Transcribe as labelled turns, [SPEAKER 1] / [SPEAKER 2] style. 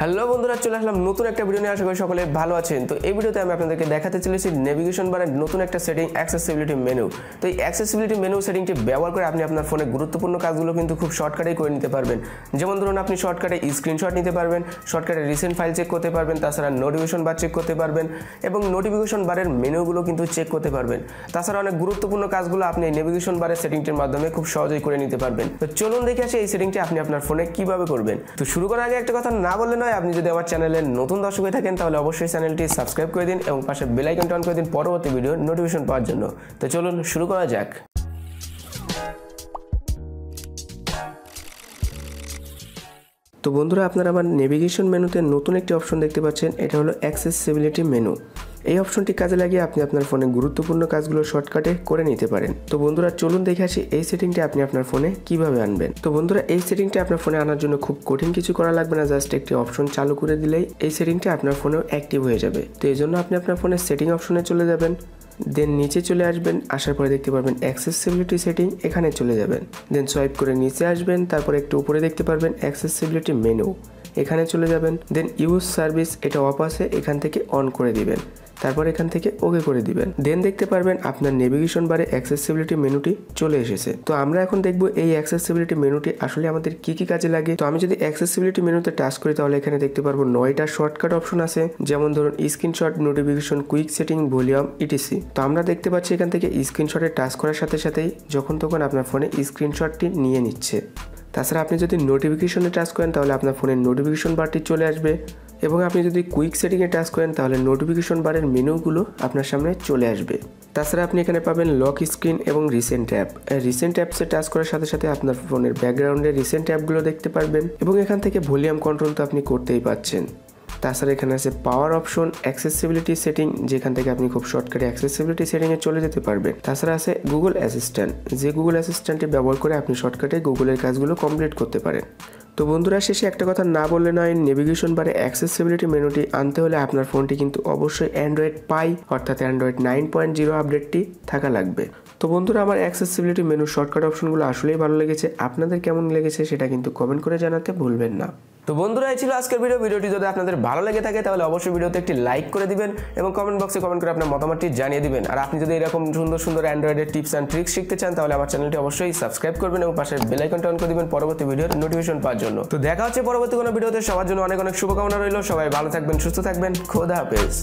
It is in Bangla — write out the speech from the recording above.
[SPEAKER 1] হ্যালো বন্ধুরা, চলে আসলাম নতুন একটা ভিডিও নিয়ে। আশা করি সকলে ভালো আছেন। তো এই ভিডিওতে আমি আপনাদেরকে দেখাতে চলেছি নেভিগেশন বারের নতুন একটা সেটিং অ্যাক্সেসিবিলিটি মেনু তো এই অ্যাক্সেসিবিলিটি মেনু সেটিংটি ব্যবহার করে আপনি আপনার ফোনে গুরুত্বপূর্ণ কাজগুলো কিন্তু খুব শর্টকাটেই করে নিতে পারবেন। যেমন ধরুন, আপনি শর্টকাটে স্ক্রিনশট নিতে পারবেন শর্টকাটে রিসেন্ট ফাইল চেক করতে পারবেন, তাছাড়া নোটিফিকেশন বার চেক করতে পারবেন, এবং নোটিফিকেশন বারের মেনুগুলো কিন্তু চেক করতে পারবেন। তাছাড়া অনেক গুরুত্বপূর্ণ কাজগুলো আপনি এই নেভিগেশন বারের সেটিংটির মাধ্যমে খুব সহজেই করে নিতে পারবেন। তো চলুন দেখে আসি এই সেটিংটি আপনি আপনার ফোনে কীভাবে করবেন। তো শুরু করার আগে একটা কথা না বললে নয় আপনি যদি আমার চ্যানেলের নতুন দর্শক হয়ে থাকেন, তাহলে অবশ্যই চ্যানেলটি সাবস্ক্রাইব করে দিন এবং পাশে বেল আইকনটা অন করে দিন পরবর্তী ভিডিও নোটিফিকেশন পাওয়ার জন্য। তো চলুন শুরু করা যাক। তো বন্ধুরা, আপনারা আবার নেভিগেশন মেনুতে নতুন একটি অপশন দেখতে পাচ্ছেন, এটা হলো অ্যাক্সেসিবিলিটি মেনু এই অপশনটি কাজে লাগিয়ে আপনি আপনার ফোনে গুরুত্বপূর্ণ কাজগুলো শর্টকাটে করে নিতে পারেন। তো বন্ধুরা, চলুন দেখে আসি এই সেটিংটি আপনি আপনার ফোনে কীভাবে আনবেন। তো বন্ধুরা, এই সেটিংটি আপনার ফোনে আনার জন্য খুব কঠিন কিছু করা লাগবে না, জাস্ট একটি অপশন চালু করে দিলেই এই সেটিংটি আপনার ফোনেও অ্যাক্টিভ হয়ে যাবে। তো এই জন্য আপনি আপনার ফোনের সেটিং অপশনে চলে যাবেন, দেন নিচে চলে আসবেন, আসার পরে দেখতে পারবেন অ্যাক্সেসিবিলিটি সেটিং, এখানে চলে যাবেন। দেন সোয়াইপ করে নিচে আসবেন, তারপর একটু উপরে দেখতে পারবেন অ্যাক্সেসিবিলিটি মেনু। এখানে চলে যাবেন, দেন ইউজ সার্ভিস, এটা অফ আছে, এখান থেকে অন করে দিবেন। তারপর এখান থেকে ওকে করে দিবেন। দেন দেখতে পারবেন আপনার নেভিগেশন বারে অ্যাক্সেসিবিলিটি মেনুটি চলে এসেছে। তো আমরা এখন দেখব এই অ্যাক্সেসিবিলিটি মেনুটি আসলে আমাদের কি কি কাজে লাগে। তো আমি যদি অ্যাক্সেসিবিলিটি মেনুতে টাচ করি, তাহলে এখানে দেখতে পারব নয়টা শর্টকাট অপশন আছে। যেমন ধরুন screenshot notification quick setting volume etc তো আমরা দেখতে পাচ্ছি এখান থেকে স্ক্রিনশটে টাচ করার সাথে সাথেই যখন তখন আপনার ফোনে স্ক্রিনশটটি নিয়ে নিচ্ছে। তাছাড়া আপনি যদি নোটিফিকেশনে টাচ করেন, তাহলে আপনার ফোনের নোটিফিকেশন বারটি চলে আসবে। এবং আপনি যদি কুইক সেটিংয়ে টাচ করেন, তাহলে নোটিফিকেশন বারের মেনুগুলো আপনার সামনে চলে আসবে। তাছাড়া আপনি এখানে পাবেন লক স্ক্রিন এবং রিসেন্ট অ্যাপ রিসেন্ট অ্যাপসে টাচ করার সাথে সাথে আপনার ফোনের ব্যাকগ্রাউন্ডে রিসেন্ট অ্যাপগুলো দেখতে পারবেন এবং এখান থেকে ভলিউম কন্ট্রোল তো আপনি করতেই পাচ্ছেন তাছাড়া এখানে আছে পাওয়ার অপশন অ্যাক্সেসিবিলিটি সেটিং যেখান থেকে আপনি খুব শর্টকাটে অ্যাক্সেসিবিলিটি সেটিংয়ে চলে যেতে পারবেন। তাছাড়া আছে গুগল অ্যাসিস্ট্যান্ট যে গুগল অ্যাসিস্ট্যান্টটি ব্যবহার করে আপনি শর্টকাটে গুগলের কাজগুলো কমপ্লিট করতে পারেন। তো বন্ধুরা, শেষে একটা কথা না বললে নয় নেভিগেশন বারে অ্যাক্সেসিবিলিটি মেনুটি আনতে হলে আপনার ফোনটি কিন্তু অবশ্যই অ্যান্ড্রয়েড পাই অর্থাৎ অ্যান্ড্রয়েড নাইন পয়েন্ট জিরো আপডেটটি থাকা লাগবে। তো বন্ধুরা, আমার অ্যাক্সেসিবিলিটি মেনু শর্টকাট অপশনগুলো আসলেই ভালো লেগেছে। আপনাদের কেমন লেগেছে সেটা কিন্তু কমেন্ট করে জানাতে ভুলবেন না। তো বন্ধুরা, এই ছিল আজকের ভিডিও ভিডিওটি যদি আপনাদের ভালো লেগে থাকে, তাহলে অবশ্যই ভিডিওতে একটি লাইক করে দিবেন এবং কমেন্ট বক্সে কমেন্ট করে আপনার মতামতটি জানিয়ে দিবেন। আর আপনি যদি এরকম সুন্দর সুন্দর অ্যান্ড্রয়েডের টিপস অ্যান্ড ট্রিক্স শিখতে চান, তাহলে আমার চ্যানেলটি অবশ্যই সাবস্ক্রাইব করবেন এবং পাশে বেল আইকনটা অন করে দিবেন। পরবর্তী ভিডিওর নোটিফিকেশন পাওয়ার জন্য। তো দেখা হচ্ছে পরবর্তী কোনো ভিডিওতে। সবার জন্য অনেক অনেক শুভকামনা রইল। সবাই ভালো থাকবেন, সুস্থ থাকবেন। খোদা হাফেজ।